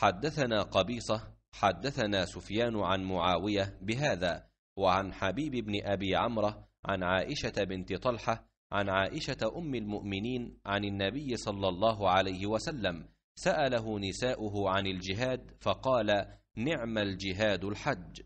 حدثنا قبيصة حدثنا سفيان عن معاوية بهذا وعن حبيب بن أبي عمرة عن عائشة بنت طلحة عن عائشة أم المؤمنين عن النبي صلى الله عليه وسلم سأله نساؤه عن الجهاد فقال نعم الجهاد الحج.